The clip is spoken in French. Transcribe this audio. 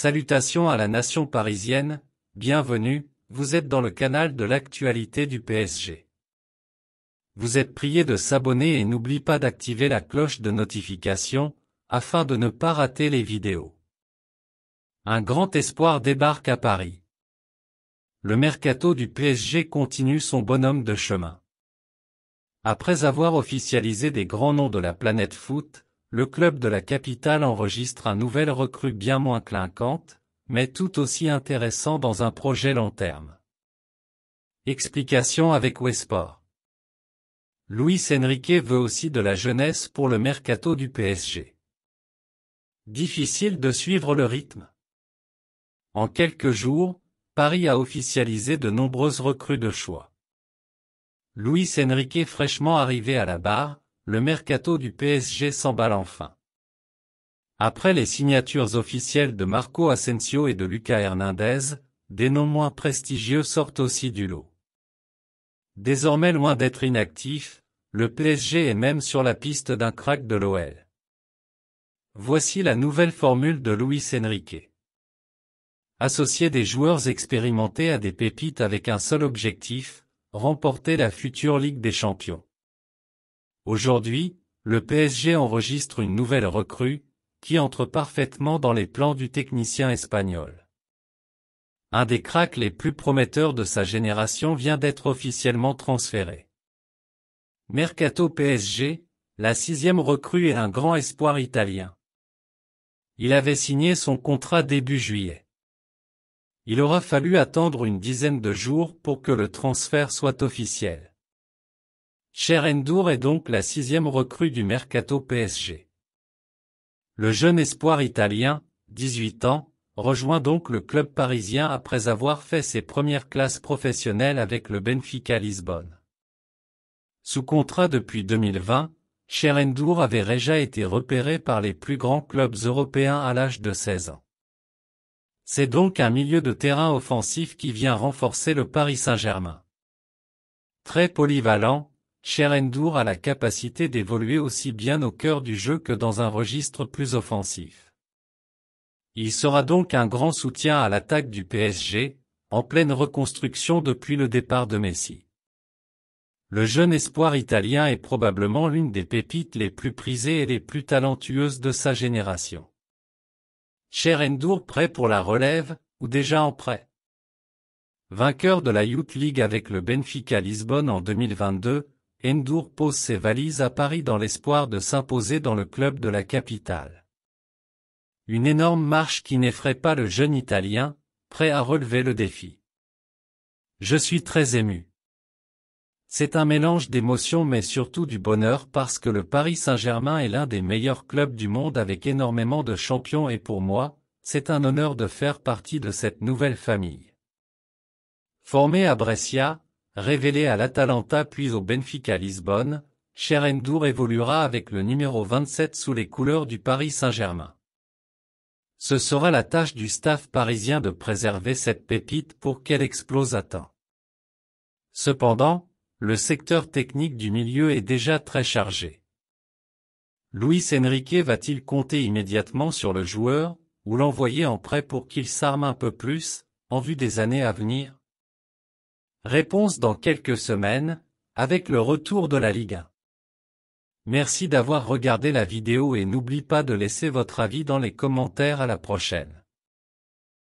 Salutations à la nation parisienne, bienvenue, vous êtes dans le canal de l'actualité du PSG. Vous êtes prié de s'abonner et n'oublie pas d'activer la cloche de notification, afin de ne pas rater les vidéos. Un grand espoir débarque à Paris. Le mercato du PSG continue son bonhomme de chemin. Après avoir officialisé des grands noms de la planète foot, le club de la capitale enregistre un nouvel recrue bien moins clinquante, mais tout aussi intéressant dans un projet long terme. Explication avec Westport. Luis Enrique veut aussi de la jeunesse pour le mercato du PSG. Difficile de suivre le rythme. En quelques jours, Paris a officialisé de nombreuses recrues de choix. Luis Enrique fraîchement arrivé à la barre, le mercato du PSG s'emballe enfin. Après les signatures officielles de Marco Asensio et de Lucas Hernandez, des noms moins prestigieux sortent aussi du lot. Désormais loin d'être inactif, le PSG est même sur la piste d'un crack de l'OL. Voici la nouvelle formule de Luis Enrique. Associer des joueurs expérimentés à des pépites avec un seul objectif, remporter la future Ligue des Champions. Aujourd'hui, le PSG enregistre une nouvelle recrue, qui entre parfaitement dans les plans du technicien espagnol. Un des cracks les plus prometteurs de sa génération vient d'être officiellement transféré. Mercato PSG, la sixième recrue est un grand espoir italien. Il avait signé son contrat début juillet. Il aura fallu attendre une dizaine de jours pour que le transfert soit officiel. Cher est donc la sixième recrue du Mercato PSG. Le jeune espoir italien, 18 ans, rejoint donc le club parisien après avoir fait ses premières classes professionnelles avec le Benfica Lisbonne. Sous contrat depuis 2020, Endur avait déjà été repéré par les plus grands clubs européens à l'âge de 16 ans. C'est donc un milieu de terrain offensif qui vient renforcer le Paris Saint-Germain. Très polyvalent, Endur a la capacité d'évoluer aussi bien au cœur du jeu que dans un registre plus offensif. Il sera donc un grand soutien à l'attaque du PSG, en pleine reconstruction depuis le départ de Messi. Le jeune espoir italien est probablement l'une des pépites les plus prisées et les plus talentueuses de sa génération. Endur prêt pour la relève, ou déjà en prêt? Vainqueur de la Youth League avec le Benfica Lisbonne en 2022, Endur pose ses valises à Paris dans l'espoir de s'imposer dans le club de la capitale. Une énorme marche qui n'effraie pas le jeune Italien, prêt à relever le défi. Je suis très ému. C'est un mélange d'émotions mais surtout du bonheur parce que le Paris Saint-Germain est l'un des meilleurs clubs du monde avec énormément de champions et pour moi, c'est un honneur de faire partie de cette nouvelle famille. Formé à Brescia, Révélé à l'Atalanta puis au Benfica Lisbonne, Cherendour évoluera avec le numéro 27 sous les couleurs du Paris Saint-Germain. Ce sera la tâche du staff parisien de préserver cette pépite pour qu'elle explose à temps. Cependant, le secteur technique du milieu est déjà très chargé. Luis Enrique va-t-il compter immédiatement sur le joueur, ou l'envoyer en prêt pour qu'il s'arme un peu plus, en vue des années à venir? Réponse dans quelques semaines, avec le retour de la Ligue 1. Merci d'avoir regardé la vidéo et n'oublie pas de laisser votre avis dans les commentaires à la prochaine.